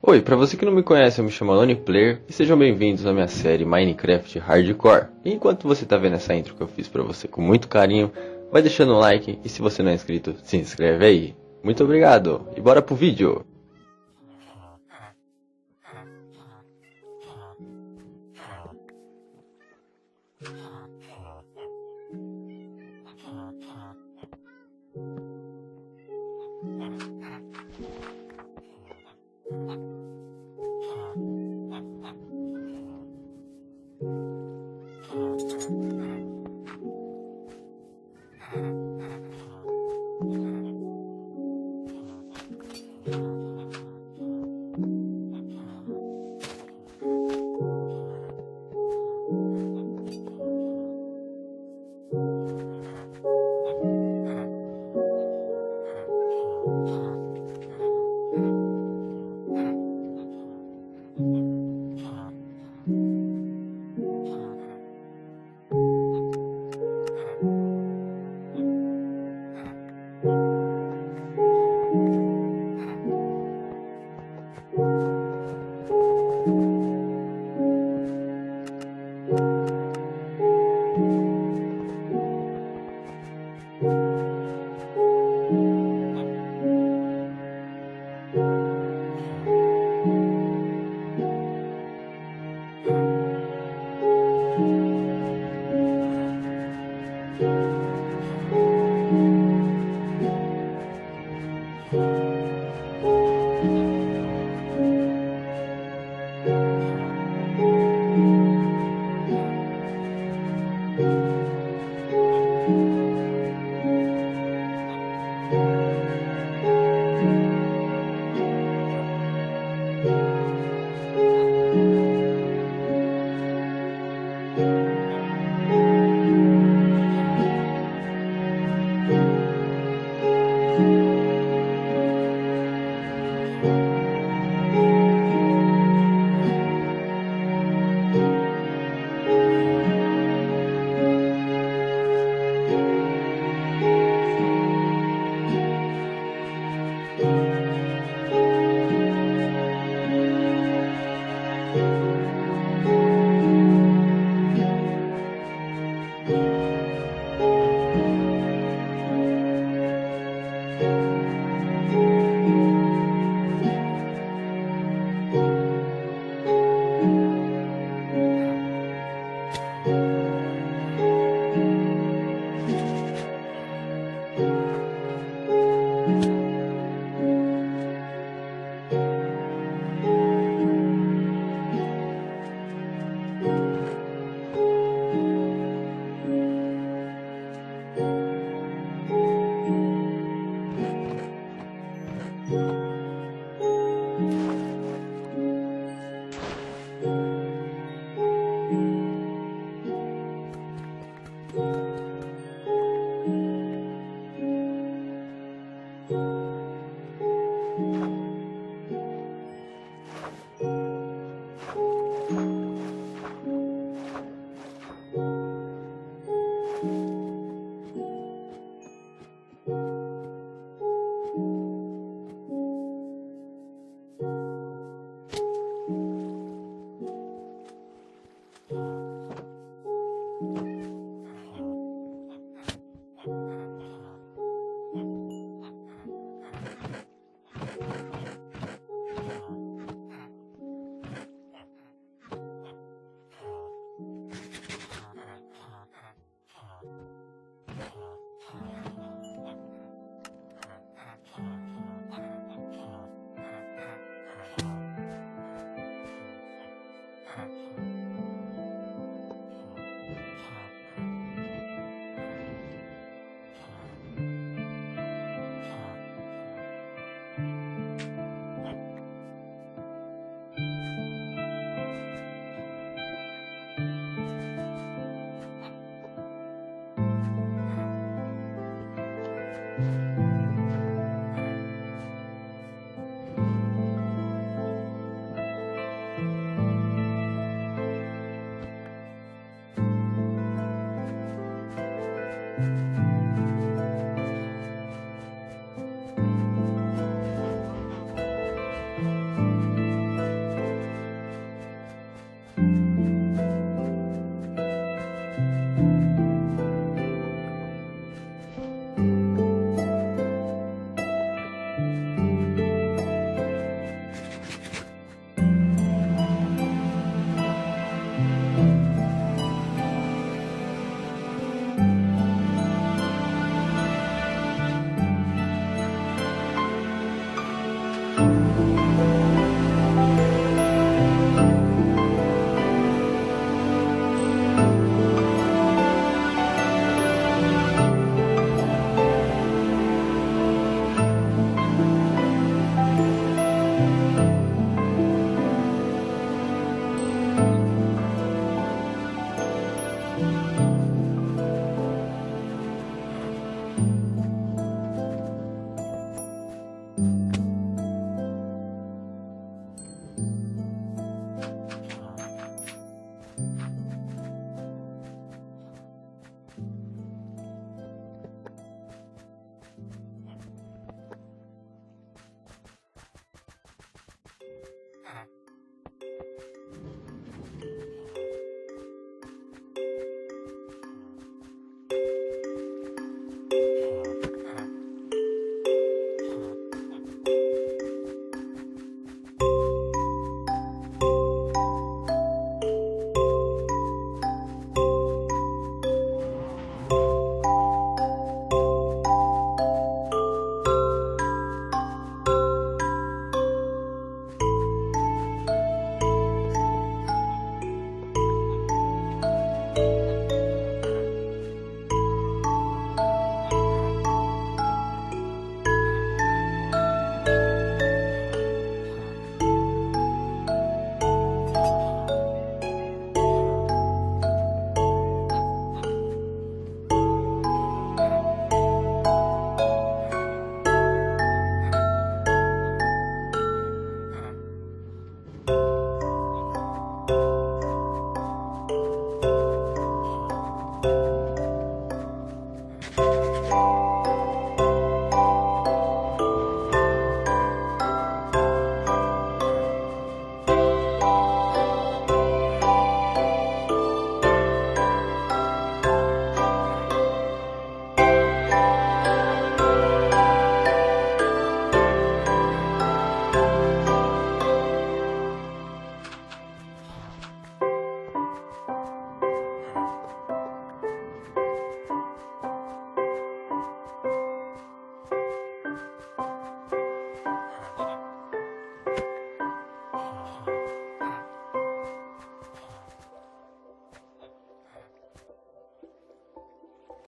Oi, para você que não me conhece, eu me chamo Alone Player e sejam bem-vindos à minha série Minecraft Hardcore. E enquanto você tá vendo essa intro que eu fiz para você com muito carinho, vai deixando um like e se você não é inscrito, se inscreve aí. Muito obrigado e bora pro vídeo! Thank you.